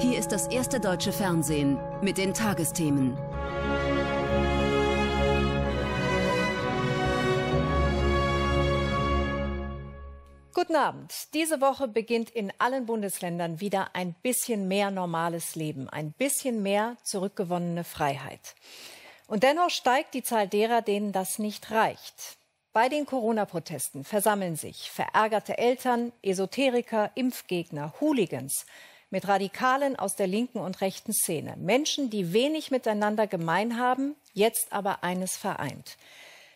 Hier ist das erste deutsche Fernsehen mit den Tagesthemen. Guten Abend. Diese Woche beginnt in allen Bundesländern wieder ein bisschen mehr normales Leben, ein bisschen mehr zurückgewonnene Freiheit. Und dennoch steigt die Zahl derer, denen das nicht reicht. Bei den Corona-Protesten versammeln sich verärgerte Eltern, Esoteriker, Impfgegner, Hooligans mit Radikalen aus der linken und rechten Szene. Menschen, die wenig miteinander gemein haben, jetzt aber eines vereint.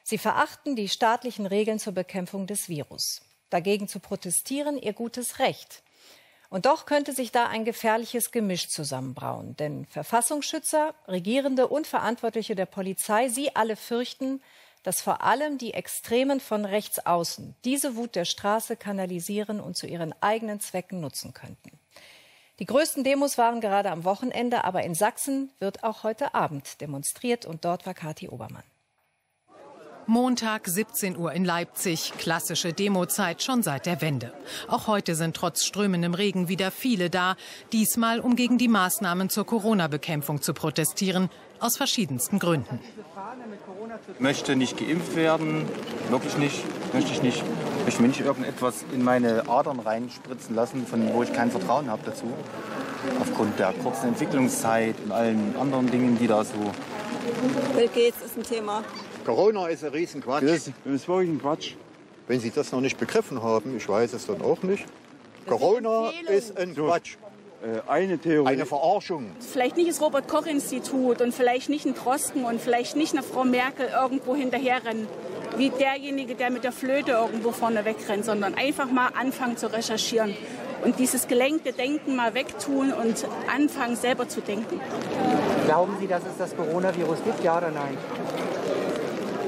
Sie verachten die staatlichen Regeln zur Bekämpfung des Virus. Dagegen zu protestieren, ihr gutes Recht. Und doch könnte sich da ein gefährliches Gemisch zusammenbrauen. Denn Verfassungsschützer, Regierende und Verantwortliche der Polizei, sie alle fürchten, dass vor allem die Extremen von rechts außen diese Wut der Straße kanalisieren und zu ihren eigenen Zwecken nutzen könnten. Die größten Demos waren gerade am Wochenende, aber in Sachsen wird auch heute Abend demonstriert und dort war Kathi Obermann. Montag 17 Uhr in Leipzig, klassische Demozeit schon seit der Wende. Auch heute sind trotz strömendem Regen wieder viele da, diesmal um gegen die Maßnahmen zur Corona-Bekämpfung zu protestieren, aus verschiedensten Gründen. Ich möchte nicht geimpft werden, wirklich nicht, möchte ich nicht. Ich möchte mir nicht irgendetwas in meine Adern reinspritzen lassen, von wo ich kein Vertrauen habe dazu. Aufgrund der kurzen Entwicklungszeit und allen anderen Dingen, die da so. Bill Gates ist ein Thema. Corona ist ein Riesenquatsch. Das ist wirklich ein Quatsch. Wenn Sie das noch nicht begriffen haben, ich weiß es dann auch nicht. Corona ist ein Quatsch. Äh, eine Theorie. Eine Verarschung. Vielleicht nicht das Robert-Koch-Institut und vielleicht nicht ein Drosten und vielleicht nicht eine Frau Merkel irgendwo hinterherrennen, wie derjenige, der mit der Flöte irgendwo vorne wegrennt, sondern einfach mal anfangen zu recherchieren und dieses gelenkte Denken mal wegtun und anfangen selber zu denken. Glauben Sie, dass es das Coronavirus gibt, ja oder nein?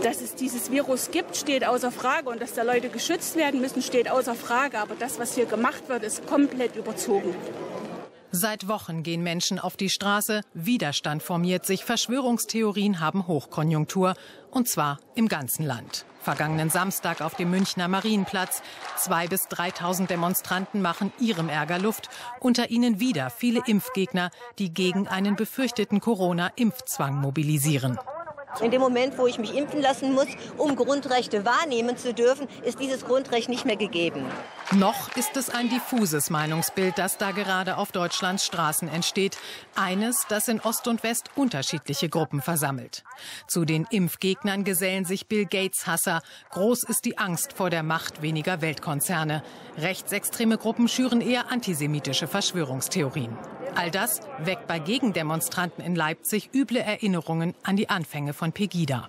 Dass es dieses Virus gibt, steht außer Frage. Und dass da Leute geschützt werden müssen, steht außer Frage. Aber das, was hier gemacht wird, ist komplett überzogen. Seit Wochen gehen Menschen auf die Straße, Widerstand formiert sich, Verschwörungstheorien haben Hochkonjunktur, und zwar im ganzen Land. Vergangenen Samstag auf dem Münchner Marienplatz. Zwei bis 3.000 Demonstranten machen ihrem Ärger Luft. Unter ihnen wieder viele Impfgegner, die gegen einen befürchteten Corona-Impfzwang mobilisieren. In dem Moment, wo ich mich impfen lassen muss, um Grundrechte wahrnehmen zu dürfen, ist dieses Grundrecht nicht mehr gegeben. Noch ist es ein diffuses Meinungsbild, das da gerade auf Deutschlands Straßen entsteht. Eines, das in Ost und West unterschiedliche Gruppen versammelt. Zu den Impfgegnern gesellen sich Bill Gates-Hasser. Groß ist die Angst vor der Macht weniger Weltkonzerne. Rechtsextreme Gruppen schüren eher antisemitische Verschwörungstheorien. All das weckt bei Gegendemonstranten in Leipzig üble Erinnerungen an die Anfänge von Pegida.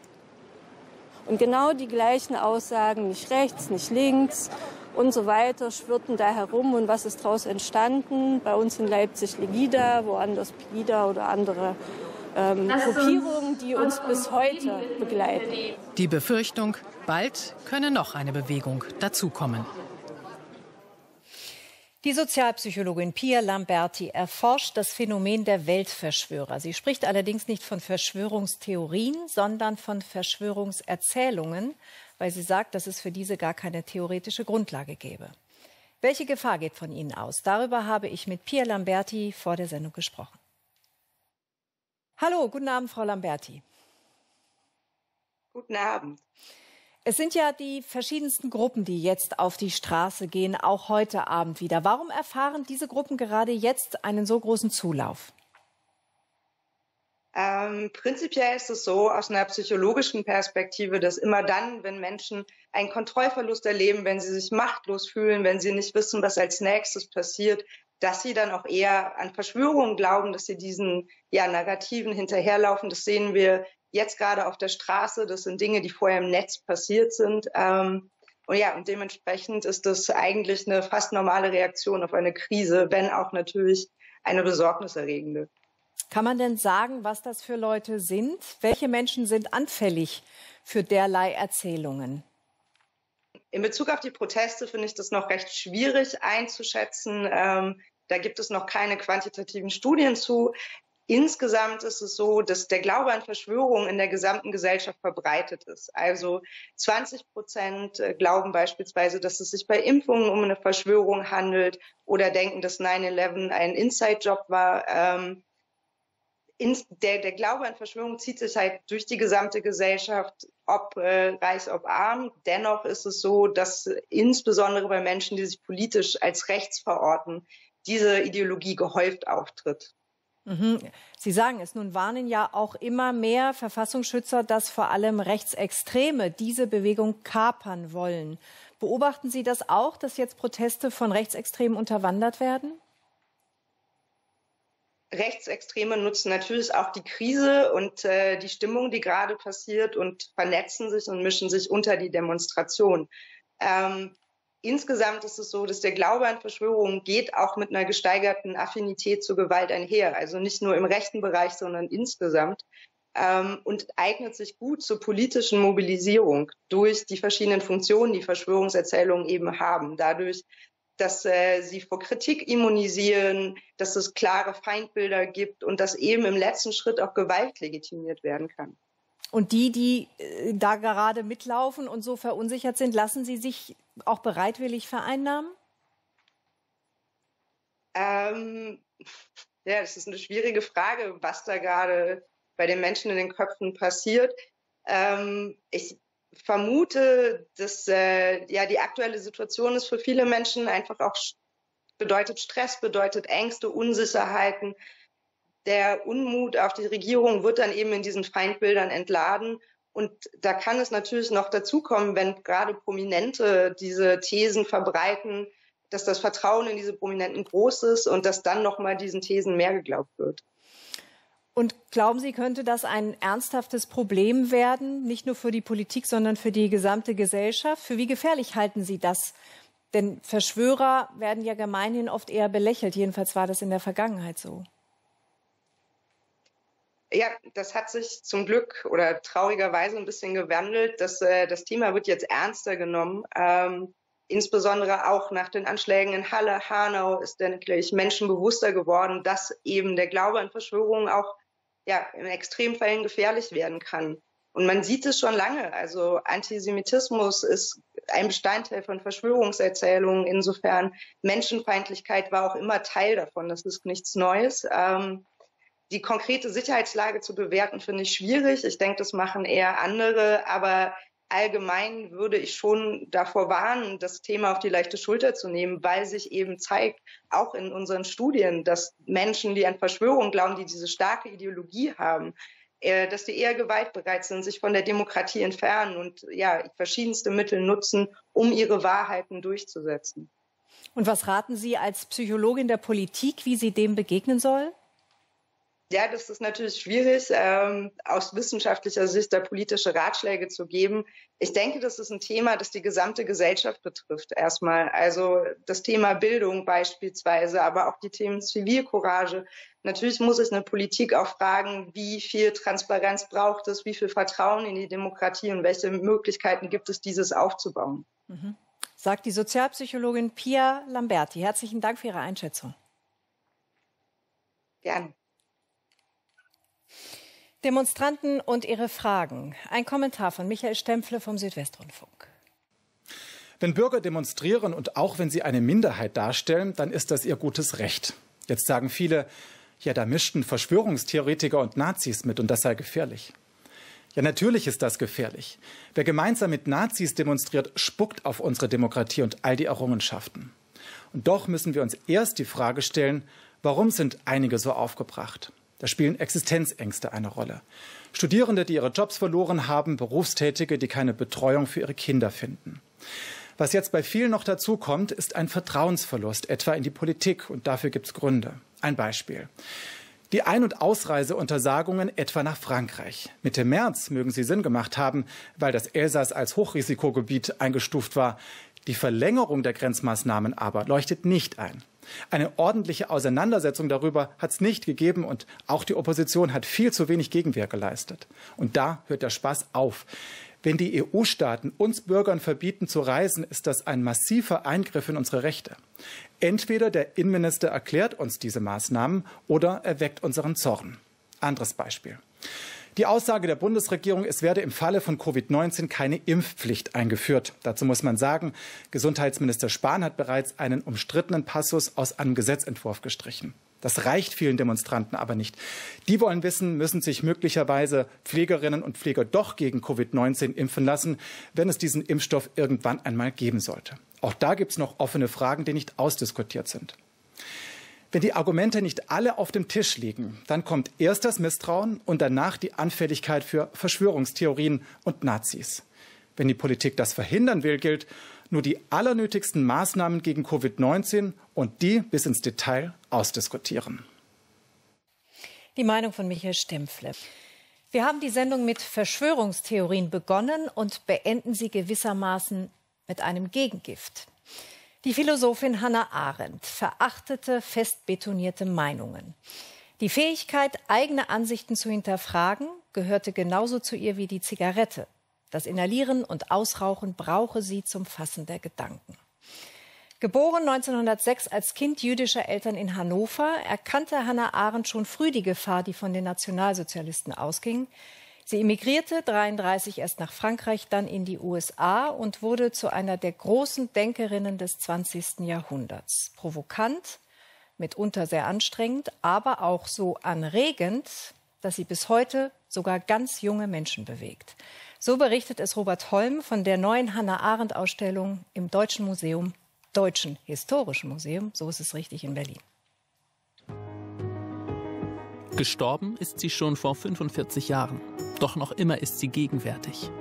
Und genau die gleichen Aussagen, nicht rechts, nicht links und so weiter, schwirrten da herum. Und was ist daraus entstanden? Bei uns in Leipzig Legida, woanders Pegida oder andere ähm, Gruppierungen, die uns bis heute begleiten. Die Befürchtung, bald könne noch eine Bewegung dazukommen. Die Sozialpsychologin Pia Lamberti erforscht das Phänomen der Weltverschwörer. Sie spricht allerdings nicht von Verschwörungstheorien, sondern von Verschwörungserzählungen, weil sie sagt, dass es für diese gar keine theoretische Grundlage gäbe. Welche Gefahr geht von Ihnen aus? Darüber habe ich mit Pia Lamberti vor der Sendung gesprochen. Hallo, guten Abend, Frau Lamberti. Guten Abend. Es sind ja die verschiedensten Gruppen, die jetzt auf die Straße gehen, auch heute Abend wieder. Warum erfahren diese Gruppen gerade jetzt einen so großen Zulauf? Ähm, prinzipiell ist es so aus einer psychologischen Perspektive, dass immer dann, wenn Menschen einen Kontrollverlust erleben, wenn sie sich machtlos fühlen, wenn sie nicht wissen, was als nächstes passiert, dass sie dann auch eher an Verschwörungen glauben, dass sie diesen ja, Narrativen hinterherlaufen. Das sehen wir jetzt gerade auf der Straße. Das sind Dinge, die vorher im Netz passiert sind. Ähm, und ja, und dementsprechend ist das eigentlich eine fast normale Reaktion auf eine Krise, wenn auch natürlich eine besorgniserregende. Kann man denn sagen, was das für Leute sind? Welche Menschen sind anfällig für derlei Erzählungen? In Bezug auf die Proteste finde ich das noch recht schwierig einzuschätzen. Ähm, da gibt es noch keine quantitativen Studien zu. Insgesamt ist es so, dass der Glaube an Verschwörungen in der gesamten Gesellschaft verbreitet ist. Also 20 Prozent äh, glauben beispielsweise, dass es sich bei Impfungen um eine Verschwörung handelt oder denken, dass 9-11 ein Inside-Job war. Ähm, der, der, Glaube an Verschwörungen zieht sich halt durch die gesamte Gesellschaft, ob äh, reich, ob arm. Dennoch ist es so, dass insbesondere bei Menschen, die sich politisch als rechts verorten, diese Ideologie gehäuft auftritt. Mhm. Sie sagen es, nun warnen ja auch immer mehr Verfassungsschützer, dass vor allem Rechtsextreme diese Bewegung kapern wollen. Beobachten Sie das auch, dass jetzt Proteste von Rechtsextremen unterwandert werden? Rechtsextreme nutzen natürlich auch die Krise und äh, die Stimmung, die gerade passiert und vernetzen sich und mischen sich unter die Demonstration. Ähm, Insgesamt ist es so, dass der Glaube an Verschwörungen geht auch mit einer gesteigerten Affinität zur Gewalt einher. Also nicht nur im rechten Bereich, sondern insgesamt. Ähm, und eignet sich gut zur politischen Mobilisierung durch die verschiedenen Funktionen, die Verschwörungserzählungen eben haben. Dadurch, dass äh, sie vor Kritik immunisieren, dass es klare Feindbilder gibt und dass eben im letzten Schritt auch Gewalt legitimiert werden kann. Und die, die äh, da gerade mitlaufen und so verunsichert sind, lassen Sie sich auch bereitwillig vereinnahmen? Ähm, ja, das ist eine schwierige Frage, was da gerade bei den Menschen in den Köpfen passiert. Ähm, ich vermute, dass äh, ja die aktuelle Situation ist für viele Menschen einfach auch bedeutet Stress, bedeutet Ängste, Unsicherheiten der Unmut auf die Regierung wird dann eben in diesen Feindbildern entladen. Und da kann es natürlich noch dazukommen, wenn gerade Prominente diese Thesen verbreiten, dass das Vertrauen in diese Prominenten groß ist und dass dann nochmal diesen Thesen mehr geglaubt wird. Und glauben Sie, könnte das ein ernsthaftes Problem werden, nicht nur für die Politik, sondern für die gesamte Gesellschaft? Für wie gefährlich halten Sie das? Denn Verschwörer werden ja gemeinhin oft eher belächelt. Jedenfalls war das in der Vergangenheit so. Ja, das hat sich zum Glück oder traurigerweise ein bisschen gewandelt. Das, äh, das Thema wird jetzt ernster genommen. Ähm, insbesondere auch nach den Anschlägen in Halle, Hanau ist natürlich Menschen bewusster geworden, dass eben der Glaube an Verschwörungen auch ja, in Extremfällen gefährlich werden kann. Und man sieht es schon lange. Also Antisemitismus ist ein Bestandteil von Verschwörungserzählungen. Insofern Menschenfeindlichkeit war auch immer Teil davon. Das ist nichts Neues. Ähm, die konkrete Sicherheitslage zu bewerten, finde ich schwierig. Ich denke, das machen eher andere. Aber allgemein würde ich schon davor warnen, das Thema auf die leichte Schulter zu nehmen, weil sich eben zeigt, auch in unseren Studien, dass Menschen, die an Verschwörung glauben, die diese starke Ideologie haben, äh, dass die eher gewaltbereit sind, sich von der Demokratie entfernen und ja, verschiedenste Mittel nutzen, um ihre Wahrheiten durchzusetzen. Und was raten Sie als Psychologin der Politik, wie sie dem begegnen soll? Ja, das ist natürlich schwierig, ähm, aus wissenschaftlicher Sicht da politische Ratschläge zu geben. Ich denke, das ist ein Thema, das die gesamte Gesellschaft betrifft. Erstmal, also das Thema Bildung beispielsweise, aber auch die Themen Zivilcourage. Natürlich muss sich eine Politik auch fragen, wie viel Transparenz braucht es, wie viel Vertrauen in die Demokratie und welche Möglichkeiten gibt es, dieses aufzubauen. Mhm. Sagt die Sozialpsychologin Pia Lamberti. Herzlichen Dank für Ihre Einschätzung. Gerne. Demonstranten und ihre Fragen. Ein Kommentar von Michael Stempfle vom Südwestrundfunk. Wenn Bürger demonstrieren und auch wenn sie eine Minderheit darstellen, dann ist das ihr gutes Recht. Jetzt sagen viele, ja, da mischten Verschwörungstheoretiker und Nazis mit und das sei gefährlich. Ja, natürlich ist das gefährlich. Wer gemeinsam mit Nazis demonstriert, spuckt auf unsere Demokratie und all die Errungenschaften. Und doch müssen wir uns erst die Frage stellen, warum sind einige so aufgebracht? Da spielen Existenzängste eine Rolle. Studierende, die ihre Jobs verloren haben, Berufstätige, die keine Betreuung für ihre Kinder finden. Was jetzt bei vielen noch dazu kommt, ist ein Vertrauensverlust, etwa in die Politik. Und dafür gibt es Gründe. Ein Beispiel. Die Ein- und Ausreiseuntersagungen etwa nach Frankreich. Mitte März mögen sie Sinn gemacht haben, weil das Elsass als Hochrisikogebiet eingestuft war. Die Verlängerung der Grenzmaßnahmen aber leuchtet nicht ein. Eine ordentliche Auseinandersetzung darüber hat es nicht gegeben und auch die Opposition hat viel zu wenig Gegenwehr geleistet. Und da hört der Spaß auf. Wenn die EU-Staaten uns Bürgern verbieten zu reisen, ist das ein massiver Eingriff in unsere Rechte. Entweder der Innenminister erklärt uns diese Maßnahmen oder er weckt unseren Zorn. Anderes Beispiel. Die Aussage der Bundesregierung, es werde im Falle von Covid-19 keine Impfpflicht eingeführt. Dazu muss man sagen, Gesundheitsminister Spahn hat bereits einen umstrittenen Passus aus einem Gesetzentwurf gestrichen. Das reicht vielen Demonstranten aber nicht. Die wollen wissen, müssen sich möglicherweise Pflegerinnen und Pfleger doch gegen Covid-19 impfen lassen, wenn es diesen Impfstoff irgendwann einmal geben sollte. Auch da gibt es noch offene Fragen, die nicht ausdiskutiert sind. Wenn die Argumente nicht alle auf dem Tisch liegen, dann kommt erst das Misstrauen und danach die Anfälligkeit für Verschwörungstheorien und Nazis. Wenn die Politik das verhindern will, gilt, nur die allernötigsten Maßnahmen gegen Covid-19 und die bis ins Detail ausdiskutieren. Die Meinung von Michael Stempfle. Wir haben die Sendung mit Verschwörungstheorien begonnen und beenden sie gewissermaßen mit einem Gegengift. Die Philosophin Hannah Arendt verachtete fest betonierte Meinungen. Die Fähigkeit, eigene Ansichten zu hinterfragen, gehörte genauso zu ihr wie die Zigarette. Das Inhalieren und Ausrauchen brauche sie zum Fassen der Gedanken. Geboren 1906 als Kind jüdischer Eltern in Hannover, erkannte Hannah Arendt schon früh die Gefahr, die von den Nationalsozialisten ausging. Sie emigrierte 33 erst nach Frankreich, dann in die USA und wurde zu einer der großen Denkerinnen des 20. Jahrhunderts. Provokant, mitunter sehr anstrengend, aber auch so anregend, dass sie bis heute sogar ganz junge Menschen bewegt. So berichtet es Robert Holm von der neuen Hannah Arendt Ausstellung im Deutschen Museum, Deutschen Historischen Museum, so ist es richtig in Berlin. Gestorben ist sie schon vor 45 Jahren. Doch noch immer ist sie gegenwärtig.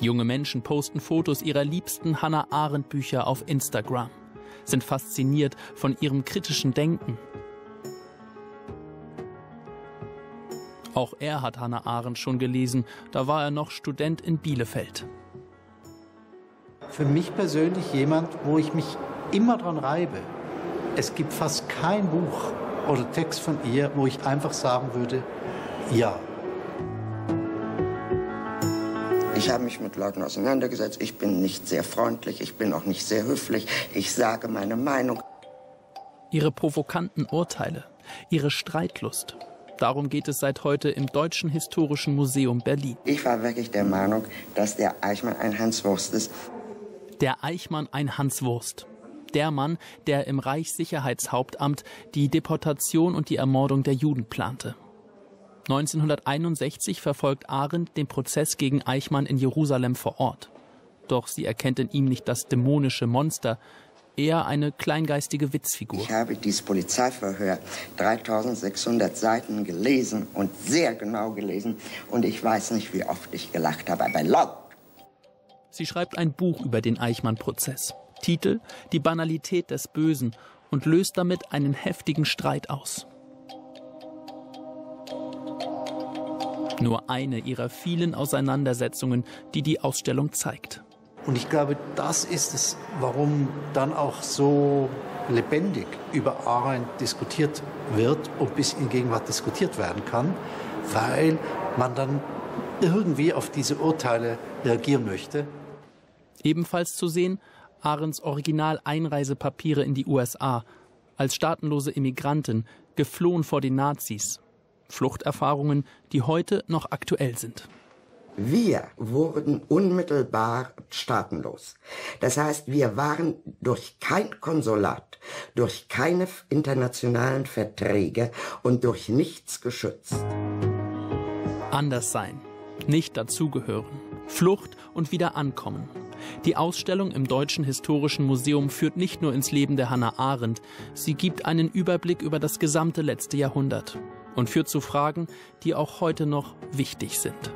Junge Menschen posten Fotos ihrer liebsten Hannah Arendt Bücher auf Instagram, sind fasziniert von ihrem kritischen Denken. Auch er hat Hannah Arendt schon gelesen, da war er noch Student in Bielefeld. Für mich persönlich jemand, wo ich mich immer dran reibe. Es gibt fast kein Buch oder Text von ihr, wo ich einfach sagen würde, ja, Ich habe mich mit Leuten auseinandergesetzt. Ich bin nicht sehr freundlich, ich bin auch nicht sehr höflich. Ich sage meine Meinung. Ihre provokanten Urteile, ihre Streitlust. Darum geht es seit heute im Deutschen Historischen Museum Berlin. Ich war wirklich der Meinung, dass der Eichmann ein Hans Wurst ist. Der Eichmann ein Hans Wurst. Der Mann, der im Reichssicherheitshauptamt die Deportation und die Ermordung der Juden plante. 1961 verfolgt Arendt den Prozess gegen Eichmann in Jerusalem vor Ort. Doch sie erkennt in ihm nicht das dämonische Monster, eher eine kleingeistige Witzfigur. Ich habe dieses Polizeiverhör 3600 Seiten gelesen und sehr genau gelesen und ich weiß nicht, wie oft ich gelacht habe, aber laut. Sie schreibt ein Buch über den Eichmann-Prozess. Titel Die Banalität des Bösen und löst damit einen heftigen Streit aus. Nur eine ihrer vielen Auseinandersetzungen, die die Ausstellung zeigt. Und ich glaube, das ist es, warum dann auch so lebendig über Arendt diskutiert wird und bis in Gegenwart diskutiert werden kann, weil man dann irgendwie auf diese Urteile reagieren möchte. Ebenfalls zu sehen Arends Original-Einreisepapiere in die USA als staatenlose Immigrantin, geflohen vor den Nazis Fluchterfahrungen, die heute noch aktuell sind. Wir wurden unmittelbar staatenlos. Das heißt, wir waren durch kein Konsulat, durch keine internationalen Verträge und durch nichts geschützt. Anders sein, nicht dazugehören, Flucht und wieder ankommen. Die Ausstellung im Deutschen Historischen Museum führt nicht nur ins Leben der Hannah Arendt, sie gibt einen Überblick über das gesamte letzte Jahrhundert und führt zu Fragen, die auch heute noch wichtig sind.